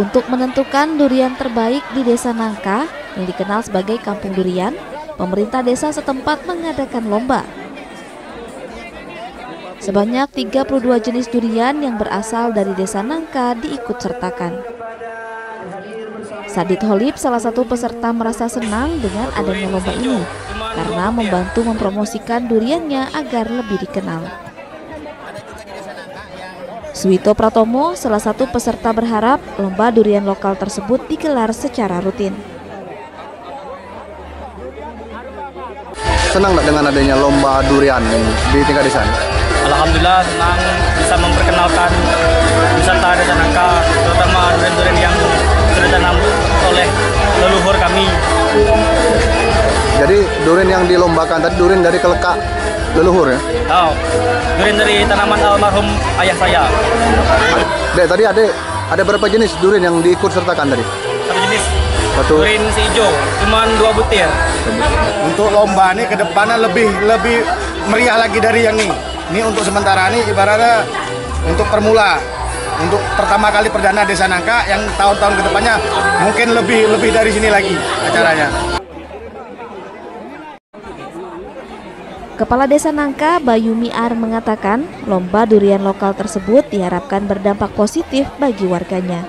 Untuk menentukan durian terbaik di Desa Nangka yang dikenal sebagai Kampung Durian, pemerintah desa setempat mengadakan lomba. Sebanyak 32 jenis durian yang berasal dari Desa Nangka diikut sertakan. Sadit Holib salah satu peserta merasa senang dengan adanya lomba ini karena membantu mempromosikan duriannya agar lebih dikenal. Suwito Pratomo, salah satu peserta berharap lomba durian lokal tersebut digelar secara rutin. Senang nggak dengan adanya lomba durian di tingkat desa? Alhamdulillah senang bisa memperkenalkan wisata desa Nangka, durian yang dilombakan tadi durian dari kelekak leluhur ya? Oh, durian dari tanaman almarhum ayah saya. Dek, tadi ada ada berapa jenis durian yang diikut sertakan tadi? Satu jenis Satu. durian si hijau, cuma dua butir. untuk lomba ini ke depannya lebih lebih meriah lagi dari yang ini. Ini untuk sementara ini ibaratnya untuk permula, untuk pertama kali perdana Desa Nangka yang tahun-tahun ke depannya mungkin lebih lebih dari sini lagi acaranya. Kepala Desa Nangka Bayumi Ar mengatakan lomba durian lokal tersebut diharapkan berdampak positif bagi warganya.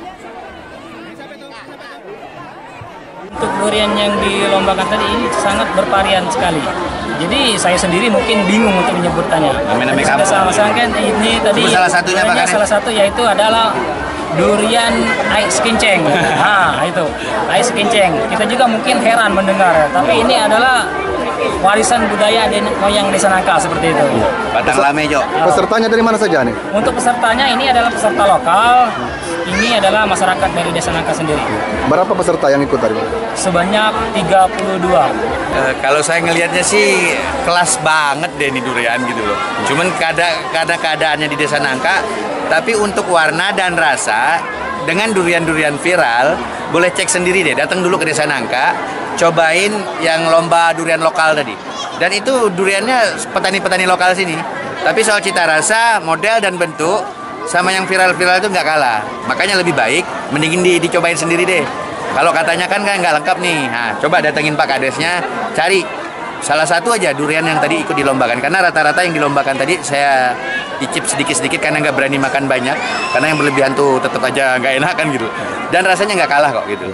Untuk durian yang dilombakan tadi ini sangat bervarian sekali. Jadi saya sendiri mungkin bingung untuk menyebutkannya. Namanya-namanya Sudah kampung. sama kan ini tadi Sebut salah satunya, ya? salah satu yaitu adalah durian ais kinceng. Nah, itu ais kinceng. Kita juga mungkin heran mendengar, tapi ini adalah warisan budaya dan moyang desa Nangka seperti itu. Batang lame, Jo. Pesertanya dari mana saja nih? Untuk pesertanya ini adalah peserta lokal, ini adalah masyarakat dari desa Nangka sendiri. Berapa peserta yang ikut tadi? Sebanyak 32. Eh, kalau saya ngelihatnya sih kelas banget deh ini durian gitu loh. Cuman kada kada keadaannya di Desa Nangka, tapi untuk warna dan rasa dengan durian-durian viral boleh cek sendiri deh. Datang dulu ke Desa Nangka, cobain yang lomba durian lokal tadi. Dan itu duriannya petani-petani lokal sini. Tapi soal cita rasa, model dan bentuk sama yang viral-viral itu nggak kalah. Makanya lebih baik mendingin di, dicobain sendiri deh. Kalau katanya kan kan nggak lengkap nih. Nah, coba datengin Pak Kadesnya, cari salah satu aja durian yang tadi ikut dilombakan. Karena rata-rata yang dilombakan tadi saya icip sedikit-sedikit karena nggak berani makan banyak. Karena yang berlebihan tuh tetap aja nggak enak kan gitu. Dan rasanya nggak kalah kok gitu.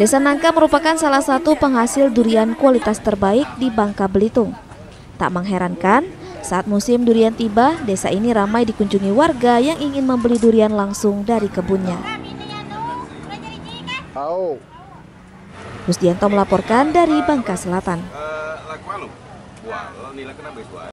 Desa Nangka merupakan salah satu penghasil durian kualitas terbaik di Bangka Belitung. Tak mengherankan, saat musim durian tiba, desa ini ramai dikunjungi warga yang ingin membeli durian langsung dari kebunnya. Rusdianto melaporkan dari Bangka Selatan. Wah, lo nilai kena itu?